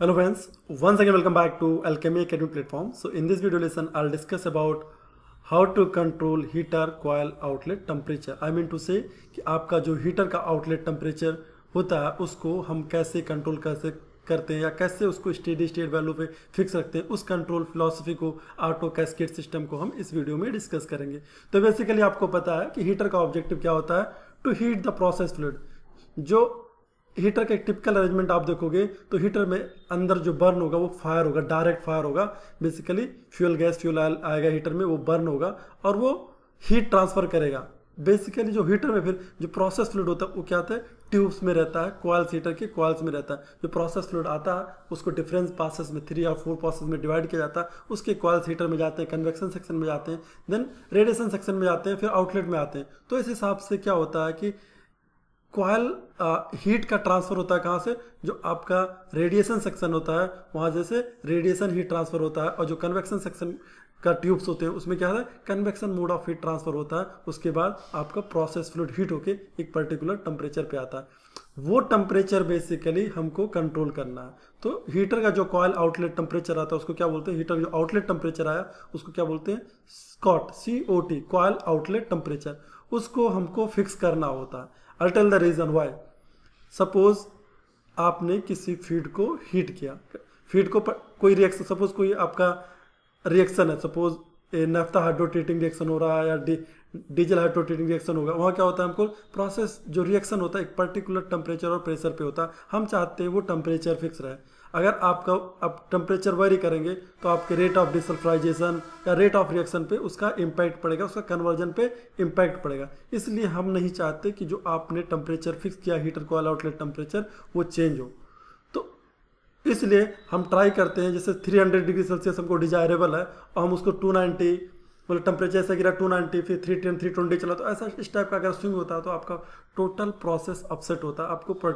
Hello friends, once again welcome back to Alchemy Academy platform. So in this video lesson I'll discuss about how to control heater coil outlet temperature. I mean to say कि आपका जो heater का outlet temperature होता है उसको हम कैसे control कैसे करते हैं या कैसे उसको स्टेडी स्टेट वैल्यू पे फिक्स रखते हैं उस कंट्रोल फिलोसफी को ऑटो कैस्केट सिस्टम को हम इस वीडियो में डिस्कस करेंगे तो बेसिकली आपको पता है कि हीटर का ऑब्जेक्टिव क्या होता है to heat the process fluid जो हीटर का एक टिपिकल अरेंजमेंट आप देखोगे तो हीटर में अंदर जो बर्न होगा, वो फायर होगा डायरेक्ट फायर होगा। बेसिकली फ्यूल गैस फ्यूल आएगा हीटर में, वो बर्न होगा और वो हीट ट्रांसफ़र करेगा। बेसिकली जो हीटर में फिर जो प्रोसेस फ्लूड होता है, वो क्या होता है? ट्यूब्स में रहता है क्वाल्स हीटर के क्वाल्स में रहता है। जो प्रोसेस फ्लूड आता है, उसको डिफरेंस पासेस में थ्री और फोर प्रोसेस में डिवाइड किया जाता है। उसके क्वाल्स हीटर में जाते हैं कन्वेक्शन सेक्शन में जाते हैं देन रेडिएशन सेक्शन में जाते हैं, फिर आउटलेट में आते हैं। तो इस हिसाब से क्या होता है कि क्वाइल हीट का ट्रांसफ़र होता है कहाँ से? जो आपका रेडिएशन सेक्शन होता है, वहाँ जैसे रेडिएशन हीट ट्रांसफ़र होता है और जो कन्वेक्शन सेक्शन का ट्यूब्स होते हैं, उसमें क्या होता है? Convection mode of heat transfer होता है, उसके बाद आपका प्रोसेस फ्लूड हीट होके एक पर्टिकुलर टेम्परेचर पे आता है। वो टेम्परेचर बेसिकली हमको कंट्रोल करना है। तो हीटर का जो कॉयल आउटलेट टेम्परेचर आता है, उसको क्या बोलते हैं? हीटर जो आउटलेट टेम्परेचर आया, उसको क्या बोलते हैं? Scott C O T coil outlet temperature उसको हमको फिक्स करना होता है। I tell the reason why suppose आपने किसी फ़ीड को हीट किया। फ़ीड को कोई रिएक्शन सपोज़ कोई आपका रिएक्शन है। Suppose a, naphtha hydrotreating reaction हो रहा है या डी डीजल हाइड्रोटेटिंग रिएक्शन होगा। वहाँ क्या होता है हमको? प्रोसेस जो रिएक्शन होता है, एक पर्टिकुलर टेम्परेचर और प्रेशर पे होता है। हम चाहते हैं वो टेम्परेचर फिक्स रहे। अगर आपका, आप टेम्परेचर वेरी करेंगे तो आपके रेट ऑफ़ डिसल्फ्राइजेशन या रेट ऑफ़ रिएक्शन पे उसका इम्पैक्ट पड़ेगा, उसका कन्वर्जन पे इम्पैक्ट पड़ेगा। इसलिए हम नहीं चाहते कि जो आपने टेम्परेचर फिक्स किया हीटर को आउटलेट टेम्परेचर वो चेंज हो। तो इसलिए हम ट्राई करते हैं, जैसे 300 डिग्री सेल्सियस हमको डिजायरेबल है, और हम उसको 290 मतलब टेम्परेचर ऐसा गिरा टू नाइन्टी फिर थ्री टेन थ्री ट्वेंटी चला तो ऐसा इस टाइप का अगर स्विंग होता है तो आपका टोटल प्रोसेस अपसेट होता है। आपको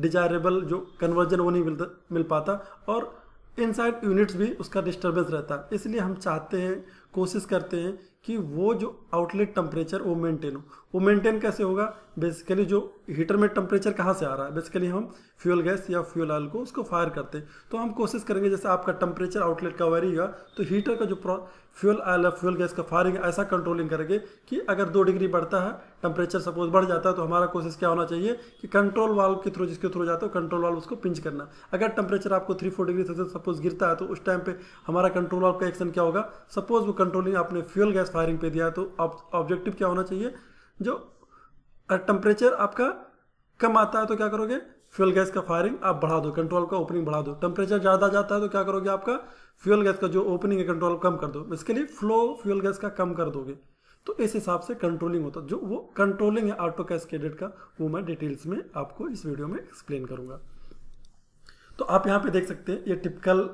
डिजायरेबल जो कन्वर्जन वो नहीं मिलता, मिल पाता और इनसाइड यूनिट्स भी उसका डिस्टर्बेंस रहता है। इसलिए हम चाहते हैं, कोशिश करते हैं कि वो जो आउटलेट टेम्परेचर वो मेंटेन हो। वो मेंटेन कैसे होगा? बेसिकली जो हीटर में टेम्परेचर कहाँ से आ रहा है? बेसिकली हम फ्यूल गैस या फ्यूल ऑयल को उसको फायर करते हैं। तो हम कोशिश करेंगे, जैसे आपका टेम्परेचर आउटलेट का वेरी होगा तो हीटर का जो फ्यूल ऑयल या फ्यूल गैस का फायरिंग ऐसा कंट्रोलिंग करेंगे कि अगर दो डिग्री बढ़ता है टेम्परेचर सपोज़ बढ़ जाता है तो हमारा कोशिश क्या होना चाहिए कि कंट्रोल वाल्व के थ्रू जिसके थ्रू जाता है कंट्रोल वाल्व उसको पिंच करना। अगर टेम्परेचर आपको three four degree Celsius suppose गिरता है तो उस टाइम पे हमारा कंट्रोल वाल्व का एक्शन क्या होगा? सपोज़ वो कंट्रोलिंग आपने फ्यूल गैस फायरिंग पे दिया तो ऑब्जेक्टिव क्या होना चाहिए? जो टेम्परेचर आपका कम आता है तो क्या करोगे? फ्यूल गैस का फायरिंग आप बढ़ा दो कंट्रोल का ओपनिंग बढ़ा दो। टेम्परेचर ज़्यादा जाता है तो क्या करोगे आपका? फ्यूल गैस का जो ओपनिंग है कंट्रोल कम कर दो। इसके लिए फ्लो फ्यूल गैस का कम कर दोगे। तो इस हिसाब से कंट्रोलिंग होता है। जो वो कंट्रोलिंग है ऑटो कैस्केडेड का, वो मैं डिटेल्स में आपको इस वीडियो में एक्सप्लेन करूँगा। तो आप यहाँ पे देख सकते हैं, ये टिपिकल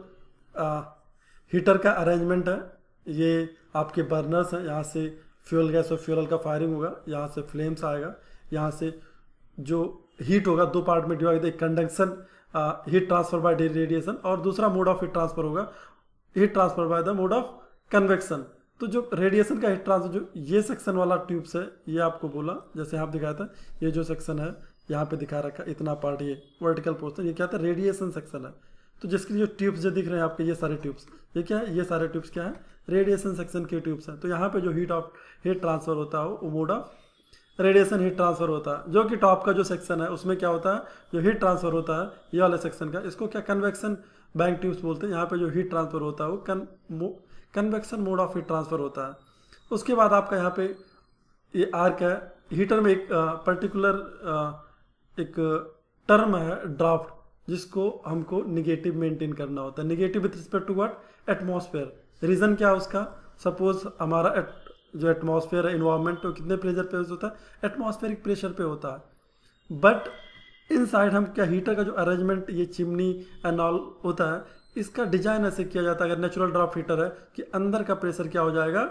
हीटर का अरेंजमेंट है। ये आपके बर्नर्स हैं, यहाँ से फ्यूल गैस और फ्यूल का फायरिंग होगा, यहाँ से फ्लेम्स आएगा, यहाँ से जो हीट होगा, दो पार्ट में डिवाइड एक conduction heat transfer by radiation और दूसरा मोड ऑफ़ हीट ट्रांसफ़र होगा। Heat transfer by the mode of convection तो जो रेडिएशन का हीट ट्रांसफ़र जो ये सेक्शन वाला ट्यूब्स है ये आपको बोला, जैसे आप दिखाया था, ये जो सेक्शन है, यहाँ पे दिखा रखा इतना पार्ट ये वर्टिकल पोर्सन ये क्या था रेडिएशन सेक्शन है। तो जिसके जो ट्यूब्स जो दिख रहे हैं आपके, ये सारे ट्यूब्स। ये क्या है? ये सारे ट्यूब्स क्या है? रेडिएशन सेक्शन के ट्यूब्स हैं। तो यहाँ पे जो हीट ऑफ़, हीट ट्रांसफ़र होता है, वो mode of radiation heat transfer होता है। जो कि टॉप का जो सेक्शन है, उसमें क्या होता है? जो हीट ट्रांसफ़र होता है, ये वाले सेक्शन का। इसको क्या? कन्वेक्शन बैंक ट्यूब्स बोलते हैं। यहाँ पे जो हीट ट्रांसफ़र होता है, वो con convection mode of heat transfer होता है। उसके बाद आपका यहाँ पे ये आर्क है। हीटर में एक पर्टिकुलर एक टर्म है, ड्राफ्ट। जिसको हमको निगेटिव मेंटेन करना होता है। Negative with respect to what atmosphere reason क्या है उसका? सपोज़ हमारा एट, जो एटमॉस्फेयर है इन्वायरमेंट तो कितने प्रेशर पे होता है? एटमॉस्फेरिक प्रेशर पे होता है। बट इन साइड हम क्या हीटर का जो अरेंजमेंट ये चिमनी एंड ऑल होता है इसका डिज़ाइन ऐसे किया जाता है अगर नेचुरल ड्राफ्ट हीटर है कि अंदर का प्रेशर क्या हो जाएगा?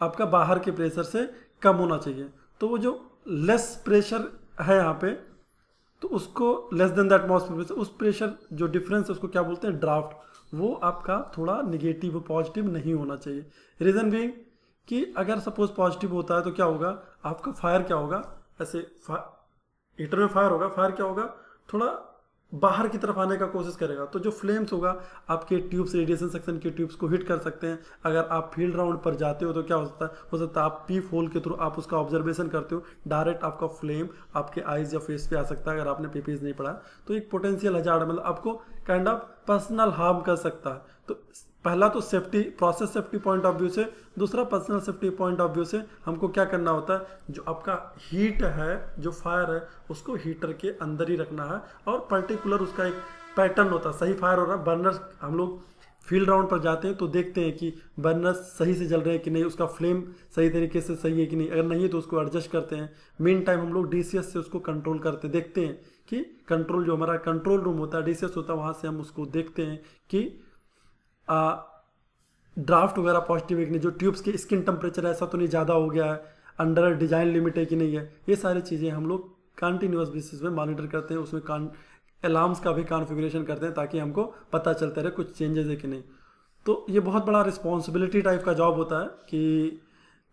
आपका बाहर के प्रेशर से कम होना चाहिए। तो वो जो लेस प्रेशर है यहाँ पे तो उसको लेस देन द एटमॉस्फेयर उस प्रेशर जो डिफरेंस है उसको क्या बोलते हैं? ड्राफ्ट वो आपका थोड़ा निगेटिव पॉजिटिव नहीं होना चाहिए। रीज़न भी कि अगर सपोज़ पॉजिटिव होता है तो क्या होगा? आपका फायर क्या होगा? ऐसे हीटर में फायर होगा। फायर क्या होगा? थोड़ा बाहर की तरफ़ आने का कोशिश करेगा। तो जो फ्लेम्स होगा, आपके ट्यूब्स रेडिएशन सेक्शन के ट्यूब्स को हिट कर सकते हैं। अगर आप फ़ील्ड राउंड पर जाते हो तो क्या हो सकता है? हो सकता है आप पी होल के थ्रू आप उसका ऑब्जर्वेशन करते हो। डायरेक्ट आपका फ्लेम आपके आइज़ या फेस पे आ सकता है, अगर आपने पीपीज नहीं पढ़ा। तो एक पोटेंशियल हज़ार मतलब आपको काइंड ऑफ़ पर्सनल हार्म कर सकता है। तो पहला तो safety process safety point of view से, दूसरा personal safety point of view से हमको क्या करना होता है? जो आपका हीट है, जो फायर है, उसको हीटर के अंदर ही रखना है और पर्टिकुलर उसका एक पैटर्न होता है। सही फायर हो रहा है बर्नर हम लोग फ़ील्ड राउंड पर जाते हैं तो देखते हैं कि बर्नर सही से जल रहे हैं कि नहीं, उसका फ्लेम सही तरीके से सही है कि नहीं। अगर नहीं है तो उसको एडजस्ट करते हैं। मेन टाइम हम लोग डीसीएस से उसको कंट्रोल करते देखते हैं कि कंट्रोल जो हमारा कंट्रोल रूम होता है डीसीएस होता है, वहाँ से हम उसको देखते हैं कि ड्राफ्ट वगैरह पॉजिटिव है कि नहीं, जो ट्यूब्स की स्किन टेम्परेचर ऐसा तो नहीं, ज़्यादा हो गया है, अंडर डिज़ाइन लिमिट है कि नहीं है, ये सारी चीज़ें हम लोग कंटिन्यूस बेसिस में मॉनिटर करते हैं, उसमें कान अलार्म्स का भी कॉन्फ़िगरेशन करते हैं, ताकि हमको पता चलता रहे कुछ चेंजेस है कि नहीं। तो ये बहुत बड़ा रिस्पॉन्सिबिलिटी टाइप का जॉब होता है कि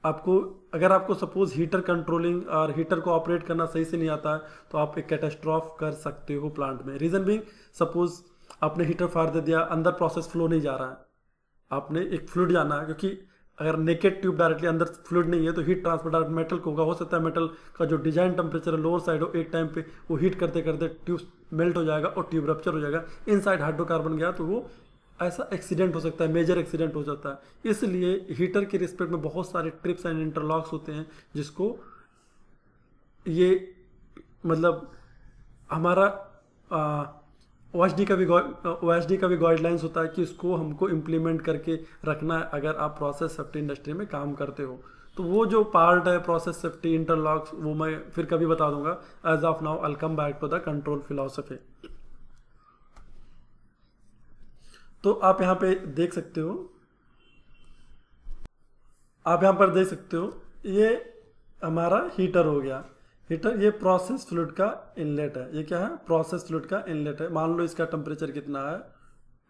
आपको, अगर आपको सपोज़ हीटर कंट्रोलिंग और हीटर को ऑपरेट करना सही से नहीं आता है तो आप एक कैटेस्ट्रॉफ कर सकते हो प्लांट में। रीज़न बिंग सपोज़ आपने हीटर फाड़ दे दिया, अंदर प्रोसेस फ्लो नहीं जा रहा है। आपने एक फ्लूड जाना है, क्योंकि अगर नेकेड ट्यूब डायरेक्टली अंदर फ्लूड नहीं है तो हीट ट्रांसफ़र डायरेक्ट मेटल को होगा। हो सकता है मेटल का जो डिज़ाइन टेम्परेचर है लोअर साइड हो एक टाइम पे वो हीट करते करते ट्यूब मेल्ट हो जाएगा और ट्यूब रप्चर हो जाएगा। इन साइड हाइड्रोकार्बन गया तो वो ऐसा एक्सीडेंट हो सकता है मेजर एक्सीडेंट हो जाता है। इसलिए हीटर के रिस्पेक्ट में बहुत सारे ट्रिप्स एंड इंटरलॉक्स होते हैं, जिसको ये मतलब हमारा ओ का भी ओ का भी गाइडलाइंस होता है कि इसको हमको इम्प्लीमेंट करके रखना है अगर आप प्रोसेस सेफ्टी इंडस्ट्री में काम करते हो। तो वो जो पार्ट है प्रोसेस सेफ्टी इंटरलॉक्स वो मैं फिर कभी बता दूँगा। As of now I come back to the control philosophy तो आप यहाँ पे देख सकते हो। आप यहाँ पर देख सकते हो, ये हमारा हीटर हो गया। हीटर, ये प्रोसेस फ्लूड का इनलेट है। ये क्या है? प्रोसेस फ्लूड का इनलेट है। मान लो इसका टेम्परेचर कितना है?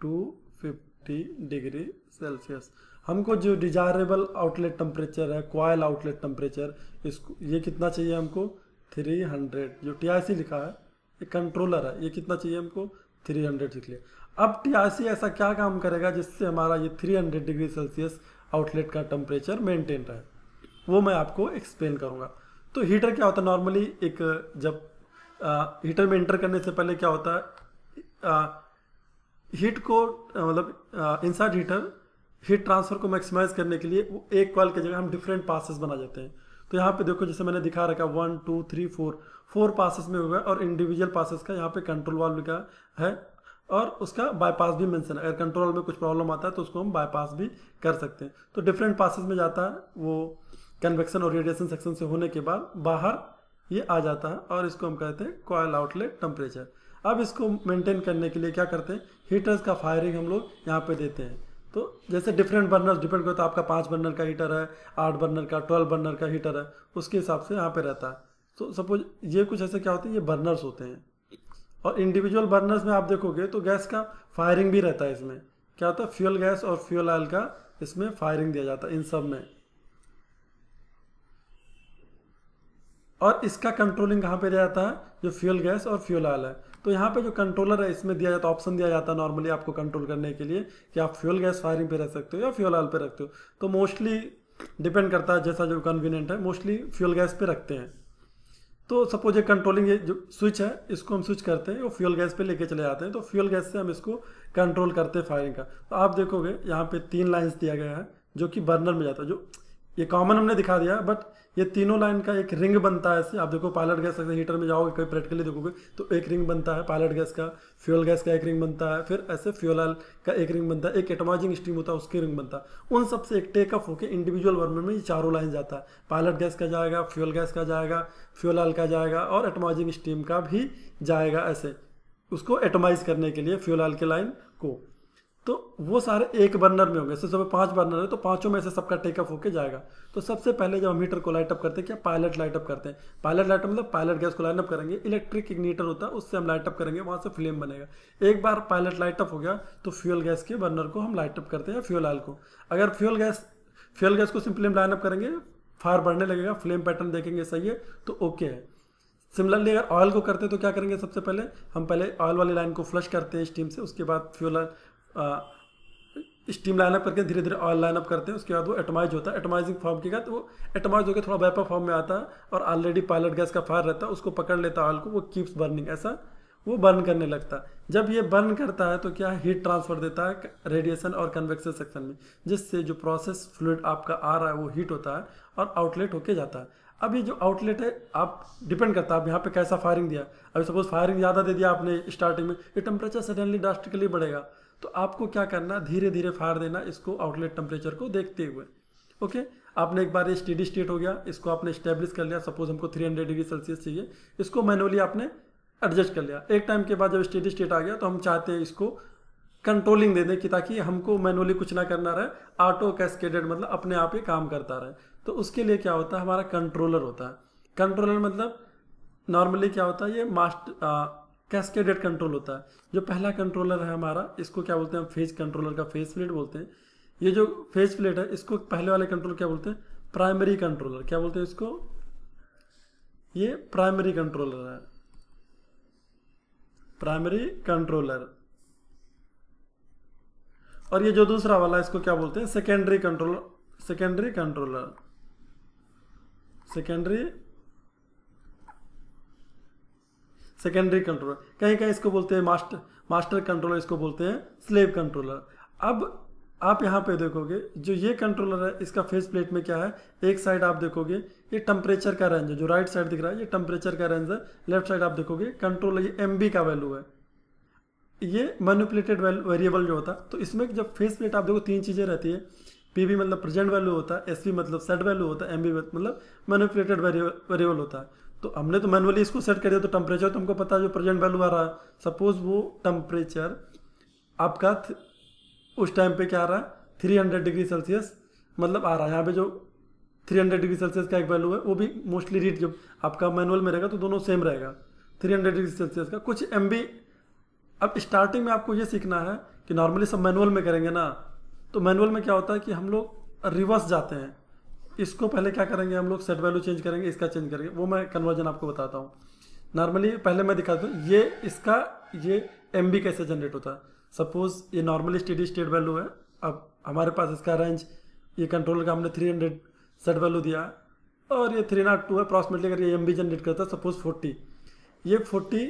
250 डिग्री सेल्सियस हमको जो डिजायरेबल आउटलेट टेम्परेचर है क्वाइल आउटलेट टेम्परेचर इसको, ये कितना चाहिए हमको? 300 जो टी लिखा है, ये कंट्रोलर है, ये कितना चाहिए हमको? 300 लिख लिया। अब टी ऐसा क्या काम करेगा जिससे हमारा ये 300 डिग्री सेल्सियस आउटलेट का टेम्परेचर मेंटेन रहे? वो मैं आपको एक्सप्लेन करूँगा। तो हीटर क्या होता है? नॉर्मली एक जब आ, हीटर में इंटर करने से पहले क्या होता है? हीट को मतलब इनसाइड हीटर हीट ट्रांसफ़र को मैक्सिमाइज करने के लिए वो एक कॉल की जगह हम डिफरेंट पासेस बना देते हैं। तो यहाँ पे देखो जैसे मैंने दिखा रखा one two three four four passes में होगा और इंडिविजुअल पासेस का यहाँ पे कंट्रोल वाल्व का है और उसका बाईपास भी मेंशन है। अगर कंट्रोल में कुछ प्रॉब्लम आता है तो उसको हम बाईपास भी कर सकते हैं। तो डिफरेंट पासेस में जाता है वो कन्वेक्शन और रेडिएशन सेक्शन से होने के बाद बाहर ये आ जाता है और इसको हम कहते हैं कॉयल आउटलेट टेम्परेचर। अब इसको मेंटेन करने के लिए क्या करते हैं? हीटर्स का फायरिंग हम लोग यहाँ पे देते हैं। तो जैसे डिफरेंट बर्नर्स डिपेंड करता है आपका पाँच बर्नर का हीटर है, आठ बर्नर का ट्वेल्व बर्नर का हीटर है, उसके हिसाब से यहाँ पे रहता है। तो सपोज़ ये कुछ ऐसे क्या होते हैं? ये बर्नर्स होते हैं। और इंडिविजुअल बर्नर्स में आप देखोगे तो गैस का फायरिंग भी रहता है इसमें। क्या होता है? फ्यूल गैस और फ्यूल ऑयल का इसमें फायरिंग दिया जाता है इन सब में। और इसका कंट्रोलिंग कहाँ पे दिया जाता है? जो फ्यूल गैस और फ्यूल ऑयल है। तो यहाँ पे जो कंट्रोलर है, इसमें दिया जाता है ऑप्शन दिया जाता है नॉर्मली आपको कंट्रोल करने के लिए कि आप फ्यूल गैस फायरिंग पे रख सकते हो या फ्यूल ऑयल पे रखते हो। तो मोस्टली डिपेंड करता है, जैसा जो कन्वीनियंट है मोस्टली फ्यूल गैस पे रखते हैं। तो सपोज़ ये कंट्रोलिंग ये जो स्विच है, इसको हम स्विच करते हैं, वो फ्यूल गैस पे लेके चले जाते हैं। तो फ्यूल गैस से हम इसको कंट्रोल करते हैं फायरिंग का। तो आप देखोगे, यहाँ पे तीन लाइन्स दिया गया है, जो कि बर्नर में जाता है, जो ये कॉमन हमने दिखा दिया बट ये तीनों लाइन का एक रिंग बनता है ऐसे। आप देखो पायलट गैस अगर हीटर में जाओगे कोई प्रैक्टिकली देखोगे तो एक रिंग बनता है पायलट गैस का फ्यूल गैस का एक रिंग बनता है, फिर ऐसे फ्यूल ऑयल का एक रिंग बनता है, एक एटमाइजिंग स्टीम होता है, उसके रिंग बनता है। उन सबसे एक टेकअप होकर इंडिविजुअल वर्मन में ये चारों लाइन जाता है। पायलट गैस का जाएगा फ्यूल गैस का जाएगा फ्यूल ऑयल का जाएगा, और एटमाइजिंग स्टीम का भी जाएगा ऐसे। उसको एटमाइज करने के लिए फ्यूल ऑयल के लाइन को। तो वो सारे एक बर्नर में होंगे। जैसे सब पाँच बर्नर है तो पाँचों में से सबका टेकअप होके जाएगा। तो सबसे पहले जब हम हीटर को लाइटअप करते हैं, क्या पायलट लाइटअप करते हैं? पायलट लाइटअप मतलब पायलट गैस को लाइनअप करेंगे। इलेक्ट्रिक इग्नीटर होता है, उससे हम लाइटअप करेंगे, वहाँ से फ्लेम बनेगा। एक बार पायलट लाइटअप हो गया तो फ्यूल गैस के बर्नर को हम लाइटअप करते हैं फ्यूल ऑयल को। अगर फ्यूल गैस फ्यूल गैस को सिंपली हम लाइनअप करेंगे फायर बढ़ने लगेगा फ्लेम पैटर्न देखेंगे, सही है? तो ओके है। सिमिलरली अगर ऑयल को करते हैं तो क्या करेंगे सबसे पहले? हम पहले ऑयल वाली लाइन को फ्लश करते हैं स्टीम से, उसके बाद फ्यूल स्टीम लाइनअप करके धीरे धीरे ऑयल लाइनअप करते हैं, उसके बाद वो एटमाइज होता है। एटमाइजिंग फॉर्म की तो वो एटमाइज होकर थोड़ा वेपर फॉर्म में आता है और ऑलरेडी पायलट गैस का फायर रहता है, उसको पकड़ लेता है ऑयल को, वो कीप्स बर्निंग ऐसा वो बर्न करने लगता है। जब ये बर्न करता है तो क्या हीट ट्रांसफ़र देता है रेडिएशन और कन्वेक्शन सेक्शन में, जिससे जो प्रोसेस फ्लूड आपका आ रहा है, वो हीट होता है और आउटलेट होके जाता है। अब ये जो आउटलेट है, आप डिपेंड करता है, आप यहाँ पे कैसा फायरिंग दिया। अभी सपोज़ फायरिंग ज़्यादा दे दिया आपने स्टार्टिंग में, ये टेम्परेचर सडनली ड्रास्टिकली बढ़ेगा। तो आपको क्या करना धीरे धीरे फाड़ देना इसको आउटलेट टेम्परेचर को देखते हुए। ओके आपने एक बार ये स्टेडी स्टेट हो गया, इसको आपने स्टेब्लिश कर लिया। सपोज़ हमको 300 डिग्री सेल्सियस चाहिए, इसको मैनुअली आपने एडजस्ट कर लिया। एक टाइम के बाद जब स्टेडी स्टेट आ गया तो हम चाहते हैं इसको कंट्रोलिंग दे दें कि ताकि हमको मैनुअली कुछ ना करना रहे ऑटो कैस्केडेड मतलब अपने आप ही काम करता रहे। तो उसके लिए क्या होता है, हमारा कंट्रोलर होता है। कंट्रोलर मतलब नॉर्मली क्या होता है, ये मास्ट कैस्केडेड कंट्रोल होता है। जो पहला कंट्रोलर है हमारा, इसको क्या बोलते हैं फ़ेज़ कंट्रोलर का फ़ेज़ प्लेट बोलते हैं। ये जो फ़ेज़ प्लेट है, इसको पहले वाले कंट्रोल क्या बोलते हैं? Primary controller. क्या बोलते हैं इसको? ये प्राइमरी कंट्रोलर है। Primary controller. और ये जो दूसरा वाला इसको क्या बोलते हैं? Secondary controller secondary controller. Secondary secondary controller कहीं कहीं इसको बोलते हैं मास्टर मास्टर कंट्रोलर इसको बोलते हैं स्लेव कंट्रोलर अब आप यहाँ पे देखोगे, जो ये कंट्रोलर है, इसका फेस प्लेट में क्या है? एक साइड आप देखोगे, ये टेम्परेचर का रेंज है। जो राइट साइड दिख रहा है, ये टेम्परेचर का रेंज है। लेफ़्ट साइड आप देखोगे कंट्रोलर ये एमबी का वैल्यू है। ये मैनुपुलेटेड वेरिएबल जो होता है तो इसमें जब फेस प्लेट आप देखो, तीन चीज़ें रहती है। पीवी मतलब प्रेजेंट वैल्यू होता है एस मतलब सेट वैल्यू होता है एमबी मतलब मैनुपुलेटेड वेरिएबल होता। है तो हमने तो मैनुअली इसको सेट कर दिया तो टेम्परेचर तो हमको पता है जो प्रेजेंट वैल्यू आ रहा है। सपोज़ वो टेम्परेचर आपका उस टाइम पे क्या आ रहा है? थ्री हंड्रेड डिग्री सेल्सियस मतलब आ रहा है। यहाँ पे जो थ्री हंड्रेड डिग्री सेल्सियस का एक वैल्यू है, वो भी मोस्टली रीड जब आपका मैनुअल में रहेगा तो दोनों सेम रहेगा। थ्री हंड्रेड डिग्री सेल्सियस का कुछ एमबी अब स्टार्टिंग में आपको ये सीखना है कि नॉर्मली सब मैनुअल में करेंगे ना। तो मैनुअल में क्या होता है कि हम लोग रिवर्स जाते हैं। इसको पहले क्या करेंगे हम लोग? सेट वैल्यू चेंज करेंगे, इसका चेंज करेंगे। वो मैं कन्वर्जन आपको बताता हूँ। नॉर्मली पहले मैं दिखाता हूँ, ये इसका, ये एमबी कैसे जनरेट होता है? सपोज़ ये नॉर्मली स्टेडी स्टेट वैल्यू है, अब हमारे पास इसका रेंज ये कंट्रोलर का हमने 300 सेट वैल्यू दिया, और ये थ्री नाट टू है अप्रॉक्सीमेटली अगर ये एम जनरेट करता है सपोज़ 40 ये 40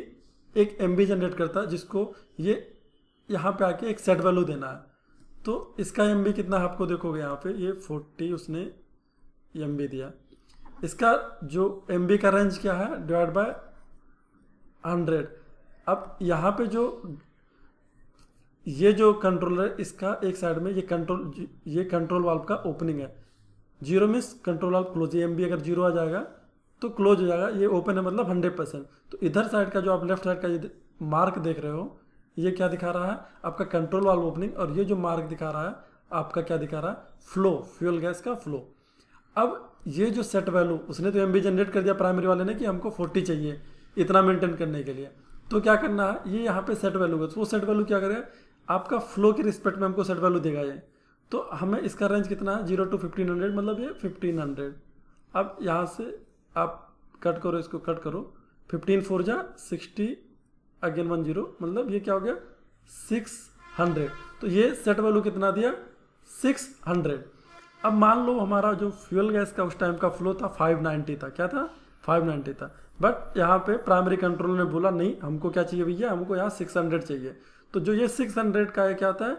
एक एमबी जनरेट करता है, जिसको ये यहाँ पे आके एक सेट वैल्यू देना है। तो इसका एमबी कितना आपको देखोगे यहाँ पे, ये 40 उसने एमबी दिया। इसका जो एमबी का रेंज क्या है? डिवाइड बाय हंड्रेड अब यहाँ पे जो, ये जो कंट्रोलर इसका एक साइड में ये कंट्रोल ये कंट्रोल वाल्व का ओपनिंग है। Zero means control valve close M B अगर ज़ीरो आ जाएगा तो क्लोज हो जाएगा। ये ओपन है मतलब हंड्रेड परसेंट तो इधर साइड का जो आप लेफ़्ट साइड का ये मार्क देख रहे हो, ये क्या दिखा रहा है? आपका कंट्रोल वाल्व ओपनिंग और ये जो मार्क दिखा रहा है, आपका क्या दिखा रहा है? फ्लो फ्यूल गैस का फ्लो अब ये जो सेट वैल्यू उसने तो एम जनरेट कर दिया प्राइमरी वाले ने कि हमको फोर्टी चाहिए इतना मेंटेन करने के लिए। तो क्या करना है? ये यहाँ पे सेट वैल्यू है तो वो सेट वैल्यू क्या करेगा? आपका फ्लो के रिस्पेक्ट में हमको सेट वैल्यू देगा ये। तो हमें इसका रेंज कितना है? ज़ीरो टू फिफ्टीन हंड्रेड मतलब ये फिफ्टीन हंड्रेड अब यहाँ से आप कट करो, इसको कट करो। फिफ्टीन फोर जा सिक्सटी अगेन वन ज़ीरो मतलब ये क्या हो गया? सिक्स हंड्रेड तो ये सेट वैल्यू कितना दिया? सिक्स हंड्रेड अब मान लो हमारा जो फ्यूल गैस का उस टाइम का फ्लो था फाइव नाइन्टी था। क्या था? फाइव नाइन्टी था। बट यहाँ पे प्राइमरी कंट्रोल ने बोला, नहीं, हमको क्या चाहिए भैया? हमको यहाँ सिक्स हंड्रेड चाहिए। तो जो ये सिक्स हंड्रेड का है क्या होता है?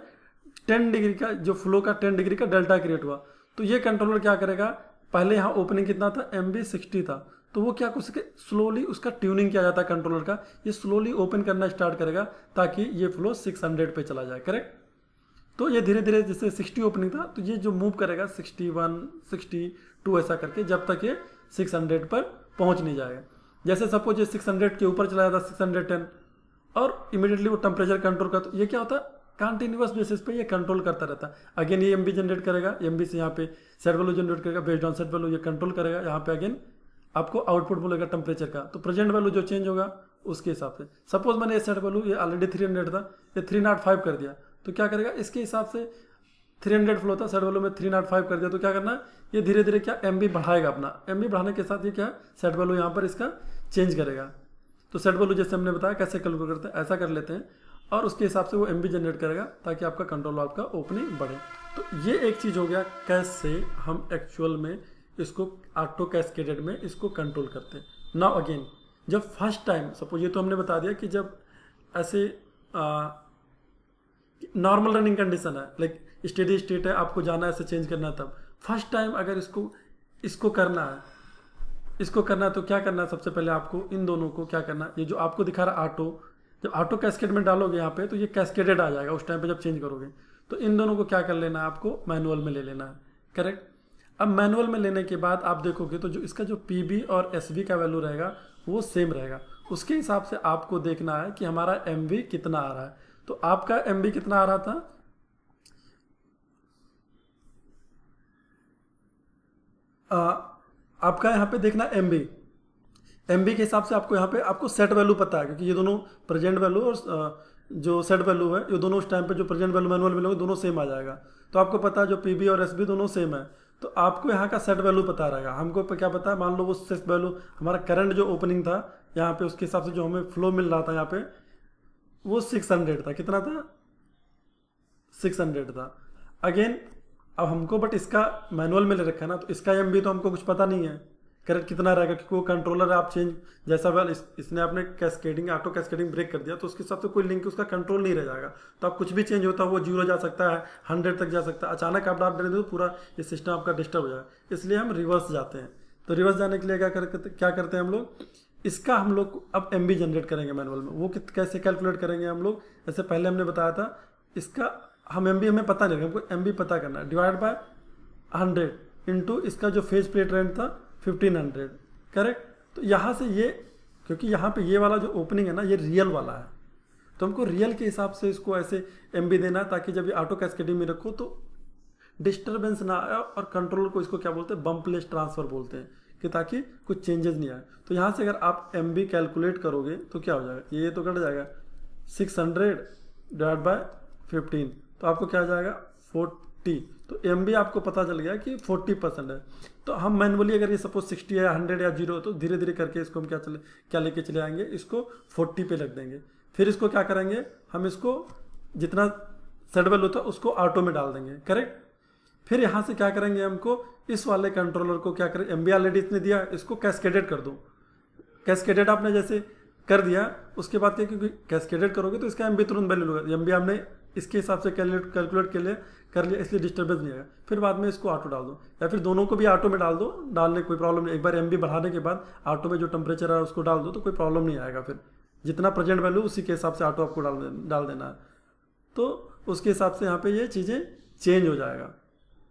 टेन डिग्री का, जो फ्लो का टेन डिग्री का डेल्टा क्रिएट हुआ। तो ये कंट्रोलर क्या करेगा? पहले यहाँ ओपनिंग कितना था? एम बी था। तो वो क्या उसके स्लोली उसका ट्यूनिंग किया जाता है कंट्रोलर का। ये स्लोली ओपन करना स्टार्ट करेगा ताकि ये फ्लो सिक्स हंड्रेड पे चला जाए। करेक्ट तो ये धीरे धीरे जैसे सिक्सटी ओपनिंग था तो ये जो मूव करेगा सिक्सटी वन, सिक्सटी टू ऐसा करके, जब तक ये सिक्स हंड्रेड पर पहुँच नहीं जाएगा। जैसे सपोज़ ये सिक्स हंड्रेड के ऊपर चला जाता सिक्स हंड्रेड टेन, और इमीडिएटली वो टेम्परेचर कंट्रोल करता ये क्या होता? है कंटिन्यूस बेसिस पे ये कंट्रोल करता रहता। है अगेन ये एम जनरेट करेगा एम से यहाँ पे सेट वैल्यू जनरेट करेगा बेस्ड ऑन सेट वैल्यू ये कंट्रोल करेगा, यहाँ पे अगेन आपको आउटपुट बोलेगा टेम्परेचर का। तो प्रेजेंट वैल्यू जो चेंज होगा, उसके हिसाब से। सपोज़ मैंने ये सेट वैल्यू ये ऑलरेडी थ्री हंड्रेड था, ये थ्री नाट फाइव कर दिया। तो क्या करेगा? इसके हिसाब से थ्री हंड्रेड फ्लो था सेट वैल्यू में थ्री नाट फाइव कर दिया। तो क्या करना? है ये धीरे धीरे क्या एमबी बढ़ाएगा अपना। एमबी बढ़ाने के साथ ये क्या सेट वैल्यू यहाँ पर इसका चेंज करेगा। तो सेट वैल्यू जैसे हमने बताया, कैसे कैलकुलेट करते हैं? ऐसा कर लेते हैं और उसके हिसाब से वो एमबी जनरेट करेगा ताकि आपका कंट्रोल आपका ओपनिंग बढ़े। तो ये एक चीज़ हो गया, कैसे हम एक्चुअल में इसको ऑटो कैस्केडेड में इसको कंट्रोल करते हैं। नाउ अगेन जब फ़र्स्ट टाइम सपोज़ ये तो हमने बता दिया कि जब ऐसे नॉर्मल रनिंग कंडीशन है। लाइक स्टेडी स्टेट है, आपको जाना है इसे चेंज करना तब। फ़र्स्ट टाइम अगर इसको इसको करना है, इसको करना है तो क्या करना है सबसे पहले आपको इन दोनों को क्या करना है? ये जो आपको दिखा रहा ऑटो जब ऑटो कैस्केड में डालोगे यहाँ पे तो ये कैस्केडेड आ जाएगा उस टाइम पे जब चेंज करोगे। तो इन दोनों को क्या कर लेना है आपको? मैनुअल में ले लेना है। करेक्ट अब मैनुअल में लेने के बाद आप देखोगे तो जो इसका जो पीबी और एसबी का वैल्यू रहेगा, वो सेम रहेगा। उसके हिसाब से आपको देखना है कि हमारा एमवी कितना आ रहा है। तो आपका एमबी कितना आ रहा था? आ, आपका यहाँ पे देखना एम बी एम बी के हिसाब से आपको यहाँ पे आपको सेट वैल्यू पता है क्योंकि ये दोनों प्रेजेंट वैल्यू और जो सेट वैल्यू है ये दोनों उस टाइम पे जो प्रेजेंट वैल्यू मैनुअल वैल्यू दोनों सेम आ जाएगा। तो आपको पता है जो पीबी और एस बी दोनों सेम है। तो आपको यहाँ का सेट वैल्यू पता रहेगा। हमको क्या पता है? मान लो वो सेट वैल्यू हमारा करंट जो ओपनिंग था यहाँ पे उसके हिसाब से जो हमें फ्लो मिल रहा था यहाँ पे वो सिक्स हंड्रेड था। कितना था? सिक्स हंड्रेड था। अगेन अब हमको बट इसका मैनुअल में ले रखा है ना तो इसका एम तो हमको कुछ पता नहीं है। करेक्ट कितना रहेगा? क्योंकि वो कंट्रोलर आप चेंज जैसा वेल इस, इसने आपने कैस्केडिंग ऑटो कैस्केडिंग ब्रेक कर दिया तो उसके साथ तो कोई लिंक उसका कंट्रोल नहीं रह जाएगा। तो आप कुछ भी चेंज होता है वो ज़ीरो जा सकता है हंड्रेड तक जा सकता है। अचानक आप डाल देते तो पूरा ये सिस्टम आपका डिस्टर्ब हो जाएगा। इसलिए हम रिवर्स जाते हैं। तो रिवर्स जाने के लिए क्या करते क्या करते हैं हम लोग? इसका हम लोग अब एमबी जनरेट करेंगे मैनुअल में। वो कैसे कैलकुलेट करेंगे हम लोग? जैसे पहले हमने बताया था, इसका हम एमबी हमें पता नहीं, हमको एमबी पता करना है। डिवाइड बाय हंड्रेड इंटू इसका जो फ़ेज़ प्लेट रेंट था फिफ्टीन हंड्रेड करेक्ट तो यहाँ से ये, क्योंकि यहाँ पे ये वाला जो ओपनिंग है ना, ये रियल वाला है। तो हमको रियल के हिसाब से इसको ऐसे एमबी देना है, ताकि जब ये ऑटो कैस्केडिंग में रखो तो डिस्टर्बेंस ना आए और कंट्रोलर को इसको क्या बोलते हैं? बम्पलेस ट्रांसफ़र बोलते हैं। कि ताकि कुछ चेंजेस नहीं आए। तो यहाँ से अगर आप एम कैलकुलेट करोगे तो क्या हो जाएगा? ये तो कट जाएगा। Six hundred divide by fifteen तो आपको क्या आ जाएगा? फोर्टी तो एम आपको पता चल गया कि फोर्टी परसेंट है। तो हम मैनुअली अगर ये सपोज़ सिक्सटी या हंड्रेड या ज़ीरो तो धीरे धीरे करके इसको हम क्या चले, क्या लेके चले आएँगे? इसको फोर्टी पे लग देंगे। फिर इसको क्या करेंगे? हम इसको जितना सेट वैल्यू था, उसको ऑटो में डाल देंगे। करेक्ट फिर यहाँ से क्या करेंगे हमको? इस वाले कंट्रोलर को क्या करें? एम बी इसने दिया, इसको कैस्केडेड कर दो। कैस्केडेड आपने जैसे कर दिया, उसके बाद क्या, क्योंकि कैस्केडेड करोगे तो इसका एम बी तुरंत वैल्यू होगा। एम बी हमने इसके हिसाब से कैलकुलेट के लिए कर लिया, इसलिए डिस्टर्बेंस नहीं आएगा फिर बाद में इसको ऑटो डाल दो, या फिर दोनों को भी ऑटो में डाल दो, डालने कोई प्रॉब्लम नहीं। एक बार एम बढ़ाने के बाद ऑटो में जो टेम्परेचर है उसको डाल दो तो कोई प्रॉब्लम नहीं आएगा फिर। जितना प्रेजेंट वैल्यू उसी के हिसाब से ऑटो आपको डाल डाल देना है। तो उसके हिसाब से यहाँ पे ये चीज़ें चेंज हो जाएगा।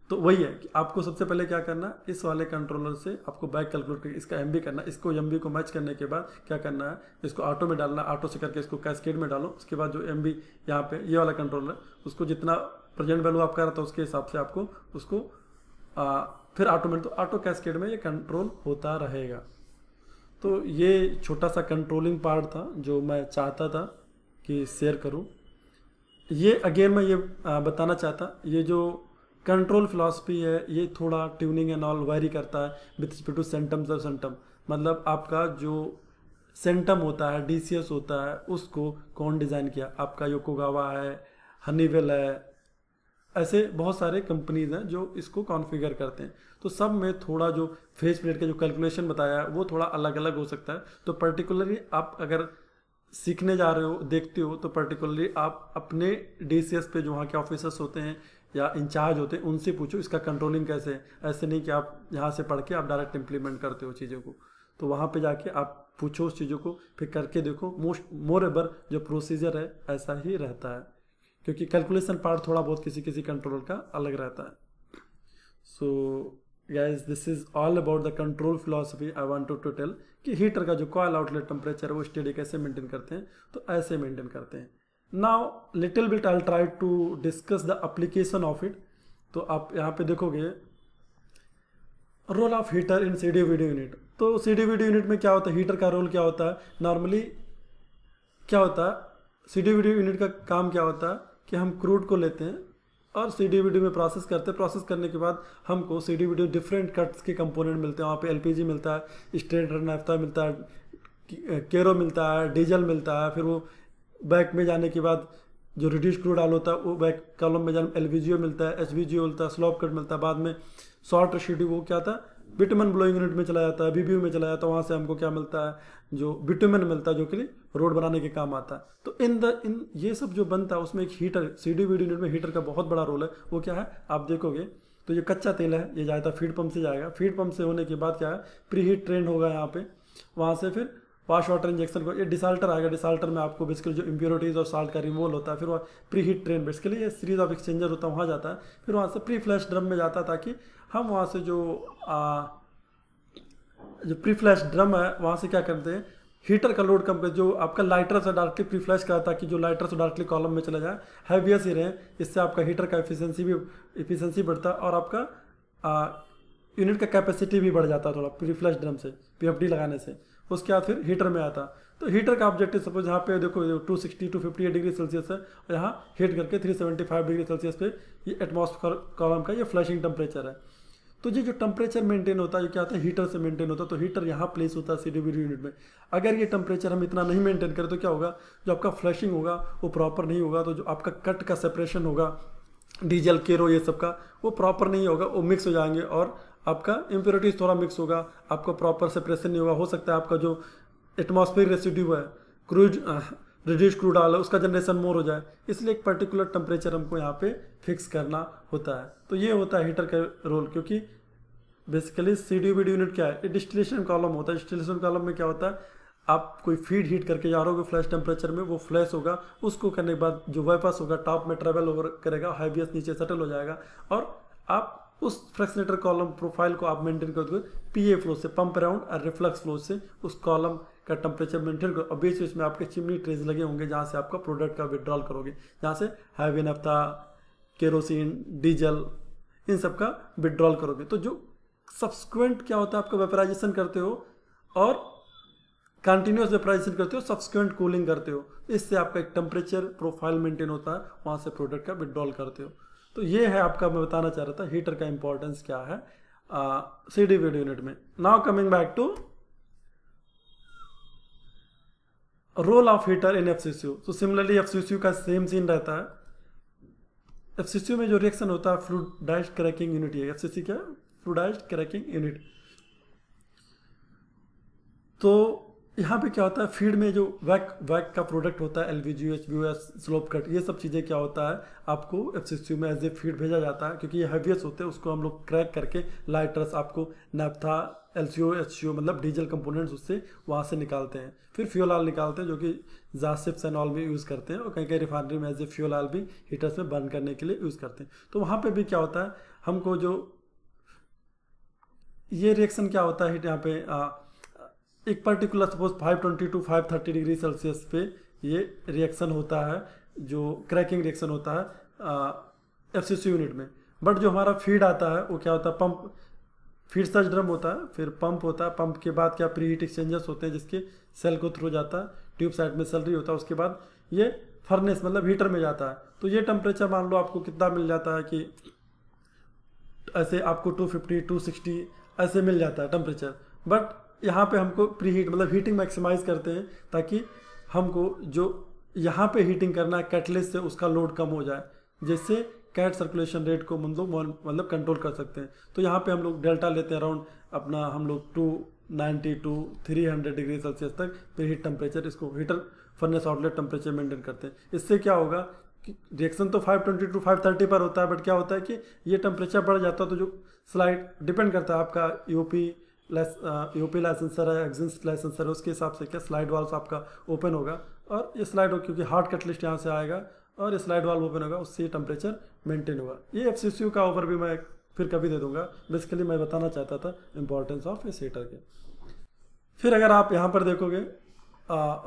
तो वही है कि आपको सबसे पहले क्या करना है? इस वाले कंट्रोलर से आपको बैक कैलकुलेट करके इसका एमबी करना इसको एमबी को मैच करने के बाद क्या करना है? इसको ऑटो में डालना ऑटो से करके इसको कैस्केड में डालो। उसके बाद जो एम बी यहाँ पे ये वाला कंट्रोलर उसको जितना प्रेजेंट वैल्यू आप कर रहा था उसके हिसाब से आपको उसको आ, फिर ऑटोमेट तो ऑटो कैस्केड में ये कंट्रोल होता रहेगा। तो ये छोटा सा कंट्रोलिंग पार्ट था जो मैं चाहता था कि शेयर करूँ। ये अगेन मैं ये बताना चाहता ये जो कंट्रोल फिलासफी है, ये थोड़ा ट्यूनिंग एंड ऑल वायरी करता है विथ रिस्पेक्ट टू सेंटम्स और सेंटम मतलब आपका जो सेंटम होता है डीसीएस होता है, उसको कौन डिज़ाइन किया? आपका योकोगावा है हनीवेल है, ऐसे बहुत सारे कंपनीज़ हैं जो इसको कॉन्फ़िगर करते हैं। तो सब में थोड़ा जो फेस प्लेट का जो कैलकुलेशन बताया है वो थोड़ा अलग अलग हो सकता है। तो पर्टिकुलरली आप अगर सीखने जा रहे हो, देखते हो तो पर्टिकुलरली आप अपने डीसीएस पे जो वहाँ के ऑफिसर्स होते हैं या इंचार्ज होते हैं उनसे पूछो, इसका कंट्रोलिंग कैसे है? ऐसे नहीं कि आप यहाँ से पढ़ के आप डायरेक्ट इम्प्लीमेंट करते हो चीज़ों को। तो वहाँ पे जाके आप पूछो उस चीज़ों को, फिर करके देखो मोस्ट मोर एवर जो प्रोसीजर है, ऐसा ही रहता है। क्योंकि कैलकुलेशन पार्ट थोड़ा बहुत किसी किसी कंट्रोलर का अलग रहता है। So guys this is all about the control philosophy I want to tell कि हीटर का जो कॉयल आउटलेट टेम्परेचर वो स्टडी कैसे मेंटेन करते हैं? तो ऐसे मेंटेन करते हैं। Now little bit I try to discuss the application of it तो आप यहाँ पे देखोगे role of heater in C D video unit तो सी डी वीडियो यूनिट में क्या होता है? हीटर का रोल क्या होता है? नॉर्मली क्या होता है? सी डी वीडियो यूनिट का काम क्या होता है? कि हम क्रूड को लेते हैं और सी डी वीडियो में प्रोसेस करते हैं। प्रोसेस करने के बाद हमको C D video different cuts के कंपोनेंट मिलते हैं। वहाँ पे एलपीजी मिलता है स्ट्रेट नाफ्ता मिलता है केरो मिलता है, डीजल मिलता है, फिर वो बैक में जाने के बाद जो रिड्यूस क्रूड ऑयल होता है, वो बैक कॉलम में जाने एल मिलता है एच मिलता है स्लॉप कट मिलता है, बाद में शॉर्ट रेशिड्यू वो क्या था बिटमन ब्लोइंग यूनिट में चला जाता है बीबीयू में चला जाता है, वहाँ से हमको क्या मिलता है, जो बिटमन मिलता है, जो कि रोड बनाने के काम आता है। तो इन द इन ये सब जो बनता है, उसमें एक हीटर सी डी यूनिट में हीटर का बहुत बड़ा रोल है, वो क्या है, आप देखोगे तो ये कच्चा तेल है, ये जाता फ़ीड पंप से जाएगा। फ़ीड पंप से होने के बाद क्या है प्री हीट ट्रेंड होगा यहाँ पे, वहाँ से फिर वाश वाटर इंजेक्शन को ये डिसाल्टर आएगा डिसाल्टर में आपको बेसिकली जो इम्प्योरिटीज़ और साल्ट का रिमूवल होता है फिर वहाँ प्री हीट ट्रेन बेसिकली ये सीरीज़ ऑफ़ एक्सचेंजर होता है वहाँ जाता है फिर वहाँ से प्री फ्लैश ड्रम में जाता है ताकि हम वहाँ से जो आ, जो प्री फ्लैश ड्रम है वहाँ से क्या करते हैं हीटर का लोड कम कर जो आपका लाइटर से डायरेक्टली प्री फ्लैश करा ताकि जो लाइटर से डायरेक्टली कॉलम में चला जाए हैवियस ही रहे इससे आपका हीटर का एफिशिएंसी भी एफिशिएंसी बढ़ता है और आपका यूनिट का कैपेसिटी भी बढ़ जाता है थोड़ा प्री फ्लैश ड्रम से पीएफडी लगाने से। उसके बाद फिर हीटर में आता। तो हीटर का ऑब्जेक्टिव सपोज़ यहाँ पे देखो two sixty two fifty degree Celsius है और यहाँ हीट करके three seventy five degree Celsius पे ये एटमॉस्फेयर कॉलम का ये फ्लैशिंग टेम्परेचर है। तो ये जो टेम्परेचर मेंटेन होता है, ये क्या होता है? हीटर से मेंटेन होता है। तो हीटर यहाँ प्लेस होता है सीडीबी यूनिट में। अगर ये टेम्परेचर हम इतना नहीं मेंटेन करें तो क्या होगा? जो आपका फ्लैशिंग होगा, वो प्रॉपर नहीं होगा। तो जो आपका कट का सेपरेशन होगा डीजल केरो ये सब का, वो प्रॉपर नहीं होगा। वो मिक्स हो जाएँगे और आपका इम्प्योरिटीज थोड़ा मिक्स होगा, आपका प्रॉपर सेपरेशन नहीं होगा, हो सकता है आपका जो एटमॉस्फेयर रेसिड्यू है क्रूज रिड्यूस क्रूड है, उसका जनरेशन मोर हो जाए। इसलिए एक पर्टिकुलर टेम्परेचर हमको यहाँ पे फिक्स करना होता है। तो ये होता है हीटर का रोल क्योंकि बेसिकली सी डी यूनिट क्या है? डिस्टिलेशन कॉलम होता है। डिस्टिलेशन कॉलम में क्या होता है? आप कोई फ़ीड हीट करके जा रहे हो फ्लैश टेम्परेचर में वो फ्लैश होगा, उसको करने के बाद जो वाइपस होगा टॉप में ट्रेवल ओवर करेगा हाईबीएस नीचे सेटल हो जाएगा और आप उस फ्रैक्शनेटर कॉलम प्रोफ़ाइल को आप मेंटेन करते हुए पीए फ्लो से, पंप अराउंड और रिफ्लक्स फ्लो से, उस कॉलम का टेम्परेचर मेंटेन करो। और बीच बीच में आपके चिमनी ट्रेज लगे होंगे जहाँ से आपका प्रोडक्ट का विड्रॉल करोगे, जहाँ से हैवी नफ्ता, केरोसिन, डीजल, इन सब का विड्रॉल करोगे। तो जो सब्सक्वेंट क्या होता है, आपका वेपराइजेशन करते हो और कंटिन्यूस वेपराइजेशन करते हो, सब्सक्वेंट कूलिंग करते हो, इससे आपका एक टेम्परेचर प्रोफ़ाइल मेंटेन होता है, वहाँ से प्रोडक्ट का विड्रॉल करते हो। तो ये है आपका मैं बताना चाह रहा था, हीटर का इंपॉर्टेंस क्या है? सी डी वीडियो यूनिट में। Now coming back to role of heater in F तो सिमिलरली एफ़ का सेम सीन रहता है। एफ़ में जो रिएक्शन होता है फ्लूडाइज क्रैकिंग यूनिट है एफ़ क्या फ्लूडाइज क्रैकिंग यूनिट तो यहाँ पे क्या होता है, फ़ीड में जो वैक वैक का प्रोडक्ट होता है L V G H B S slope cut ये सब चीज़ें क्या होता है, आपको एफ़ सी सी में एज ए फ़ीड भेजा जाता है, क्योंकि ये हैवियस होते हैं, उसको हम लोग क्रैक करके लाइटर्स आपको नेपथा L C O H C ओ मतलब डीजल कंपोनेंट्स उससे वहाँ से निकालते हैं। फिर फ्यूल ऑयल निकालते हैं, जो कि जासिप्स एंड ऑल भी यूज़ करते हैं, और कहीं कहीं रिफाइनरी में एज ए फ्यूल ऑयल भी हीटर्स में बर्न करने के लिए यूज़ करते हैं। तो वहाँ पर भी क्या होता है, हमको जो, ये रिएक्शन क्या होता है यहाँ पे एक particular suppose 520 to 530 degree Celsius पे ये रिएक्शन होता है, जो क्रैकिंग रिएक्शन होता है एफसीसी यूनिट में। बट जो हमारा फ़ीड आता है, वो क्या होता है? पंप फ़ीड सर्च ड्रम होता है, फिर पंप होता है। पंप के बाद क्या प्री हीट एक्सचेंजर्स होते हैं, जिसके सेल को थ्रू जाता है। ट्यूब साइड में सेलरी होता है, उसके बाद ये फर्नेस मतलब हीटर में जाता है। तो ये टेम्परेचर मान लो आपको कितना मिल जाता है कि ऐसे आपको 250 260 ऐसे मिल जाता है टेम्परेचर बट यहाँ पे हमको प्री हीट मतलब हीटिंग मैक्सिमाइज करते हैं ताकि हमको जो यहाँ पे हीटिंग करना है कैटलिस्ट से उसका लोड कम हो जाए, जिससे कैट सर्कुलेशन रेट को हम लोग मतलब कंट्रोल कर सकते हैं। तो यहाँ पे हम लोग डेल्टा लेते हैं अराउंड अपना हम लोग two ninety to three hundred degree Celsius तक प्री हीट टेम्परेचर इसको heater furnace outlet temperature maintain करते हैं। इससे क्या होगा कि रिएक्शन तो 520 टू 530 पर होता है बट क्या होता है कि ये टेम्परेचर बढ़ जाता है तो जो स्लाइड डिपेंड करता है आपका यूपी यूपी लाइसेंसर है एग्जिस्ट लाइसेंसर है, उसके हिसाब से क्या स्लाइड वाल्व आपका ओपन होगा। और ये स्लाइड हो, क्योंकि हार्ड कट लिस्ट यहाँ से आएगा, और ये स्लाइड वाल्व ओपन होगा, उससे टेम्परेचर मेंटेन होगा। ये एफसीसीयू का ओवर भी मैं फिर कभी दे दूँगा। बेसिकली मैं बताना चाहता था इंपॉर्टेंस ऑफ़ इस हीटर के। फिर अगर आप यहाँ पर देखोगे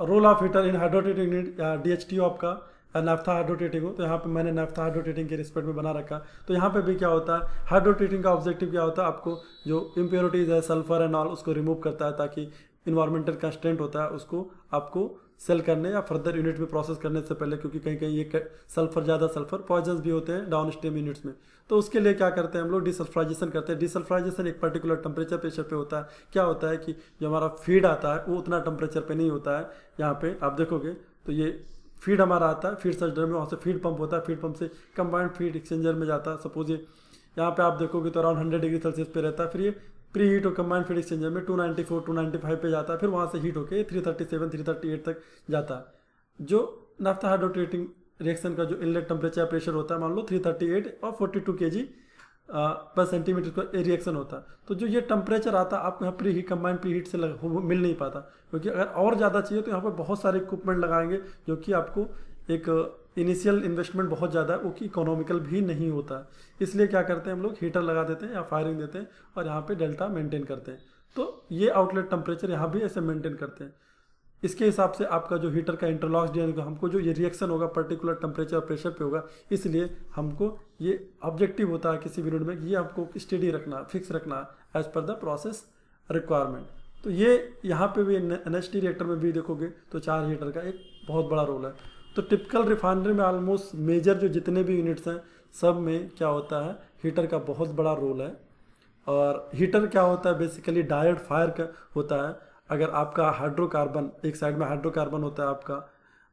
role of heater in hydrotreating unit या डी आपका नेफ्था हाइड्रोटेटिंग हो तो यहाँ पे मैंने नेफ्था हाइड्रोटेटिंग के रिस्पेक्ट में बना रखा। तो यहाँ पे भी क्या होता है हाइड्रोटेटिंग का ऑब्जेक्टिव क्या होता है, आपको जो इम्प्योरिटीज़ है सल्फ़र एंड ऑल उसको रिमूव करता है ताकि इन्वायरमेंटल कंस्टेंट होता है, उसको आपको सेल करने या फर्दर यूनिट में प्रोसेस करने से पहले, क्योंकि कहीं कहीं ये सल्फ़र ज़्यादा सल्फ़र पॉइजन्स भी होते हैं डाउन स्ट्रीम यूनिट्स में। तो उसके लिए क्या करते हैं हम लोग? डिसल्फ्राइजेशन करते हैं। डिसल्फ्राइजेशन एक पर्टिकुलर टेम्परेचर प्रेशर पे होता है। क्या होता है कि जो हमारा फ़ीड आता है, वो उतना टेम्परेचर पे नहीं होता है। यहाँ पे आप देखोगे तो ये फ़ीड हमारा आता है फ़ीड सर्जर में वहाँ से फ़ीड पंप होता है फ़ीड पंप से कंबाइंड फ़ीड एक्सचेंजर में जाता है। सपोज़ ये, यहाँ पे आप देखोगे तो अराउंड हंड्रेड डिग्री सेल्सियस पे रहता है, फिर ये प्री हीट और कंबाइंड फ़ीड एक्सचेंजर में 294 295 पे जाता है, फिर वहाँ से हीट होकर 337 338 तक जाता है। जो नाफ्ता हाइड्रोट्रेटिंग रिएक्शन का जो इनलेट टेम्परेचर प्रेशर होता है, मान लो 338 और 42 के जी पर सेंटीमीटर का रिएक्शन होता। तो जो ये टेम्परेचर आता आपको यहाँ pre heat combined pre heat से लग, मिल नहीं पाता। क्योंकि अगर और ज़्यादा चाहिए तो यहाँ पर बहुत सारे इक्विपमेंट लगाएँगे जो कि आपको एक इनिशियल इन्वेस्टमेंट बहुत ज़्यादा है वो कि इकोनॉमिकल भी नहीं होता। इसलिए क्या करते हैं हम लोग? हीटर लगा देते हैं या फायरिंग देते हैं और यहाँ पर डेल्टा मेंटेन करते हैं। तो ये आउटलेट टेम्परेचर यहाँ भी ऐसे मेंटेन करते हैं। इसके हिसाब से आपका जो हीटर का इंटरलॉक्स डिज़ाइन होगा हमको जो ये रिएक्शन होगा पर्टिकुलर टेम्परेचर प्रेशर पे होगा, इसलिए हमको ये ऑब्जेक्टिव होता है किसी भी यूनिट में ये आपको स्टडी रखना फिक्स रखना as per the process requirement तो ये यहाँ पे भी एन रिएक्टर में भी देखोगे तो चार हीटर का एक बहुत बड़ा रोल है। तो टिपिकल रिफाइनरी में ऑलमोस्ट मेजर जो जितने भी यूनिट्स हैं, सब में क्या होता है हीटर का बहुत बड़ा रोल है। और हीटर क्या होता है बेसिकली डायरेक्ट फायर का होता है अगर आपका हाइड्रोकार्बन एक साइड में हाइड्रोकार्बन होता है आपका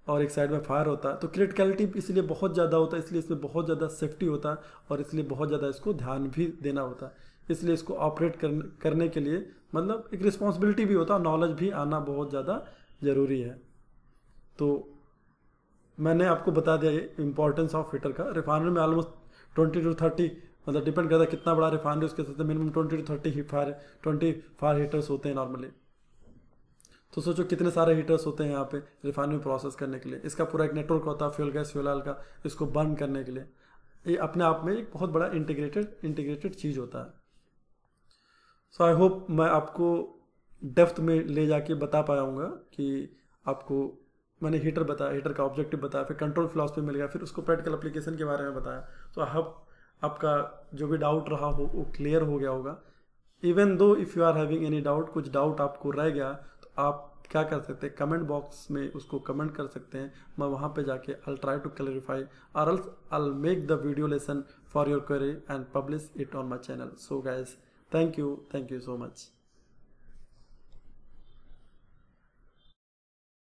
और एक साइड में फायर होता है तो क्रिटिकलिटी इसलिए बहुत ज़्यादा होता है, इसलिए इसमें बहुत ज़्यादा सेफ्टी होता है और इसलिए बहुत ज़्यादा इसको ध्यान भी देना होता है। इसलिए इसको ऑपरेट करने करने के लिए मतलब एक रिस्पॉन्सिबिलिटी भी होता है नॉलेज भी आना बहुत ज़्यादा ज़रूरी है। तो मैंने आपको बता दिया इंपॉर्टेंस ऑफ़ हीटर का। रिफाइनरी में ऑलमोस्ट ट्वेंटी टू थर्टी मतलब डिपेंड करता है कितना बड़ा रिफाइनरी उसके साथ मिनिमम ट्वेंटी टू थर्टी ही फायर ट्वेंटी फायर हीटर्स होते हैं नॉर्मली तो सोचो कितने सारे हीटर्स होते हैं यहाँ पे रिफाइनरी प्रोसेस करने के लिए। इसका पूरा एक नेटवर्क होता है फ्यूल गैस फ्यूल का, इसको बर्न करने के लिए। ये अपने आप में एक बहुत बड़ा इंटीग्रेटेड इंटीग्रेटेड चीज़ होता है। सो आई होप मैं आपको डेप्थ में ले जाके बता पाऊँगा कि आपको मैंने हीटर बताया हीटर का ऑब्जेक्टिव बताया, फिर कंट्रोल फिलासफी मिल गया, फिर उसको प्रैक्टिकल अप्लीकेशन के बारे में बताया। तो अब आपका जो भी डाउट रहा हो, वो क्लियर हो गया होगा। Even though if you are having any doubt कुछ डाउट आपको रह गया आप क्या कर सकते हैं? कमेंट बॉक्स में उसको कमेंट कर सकते हैं। मैं वहाँ पे जाके I try to clarify or else I'll make the video lesson for your query and publish it on my channel so guys thank you thank you so much